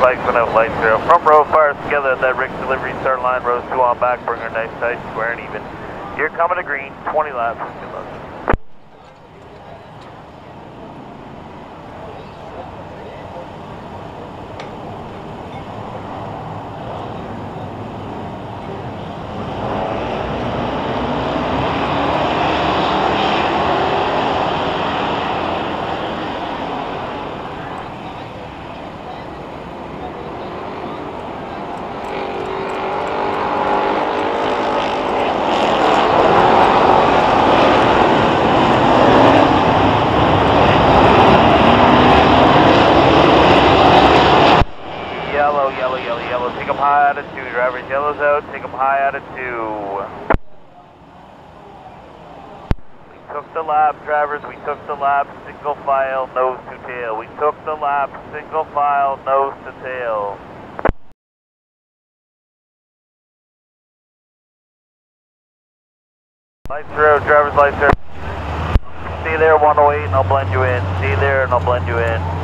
Going out light zero. Front row fires together at that Rick delivery start line. Rows two on back, bring her nice tight, square and even. You're coming to green, 20 laps. Good luck. Yellow, yellow, yellow, yellow. Take them high out of two. Drivers, yellow's out. Take them high out of two. We took the lap, drivers. We took the lap. Single file, nose to tail. We took the lap. Single file, nose to tail. Lights out, drivers, lights out. Stay there, 108, and I'll blend you in. Stay there, and I'll blend you in.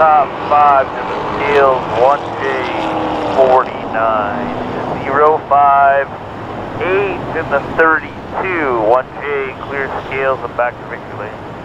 top five to the scales, 1J 49, 05, 8 in the 32, 1J clear scales and back to victory lane.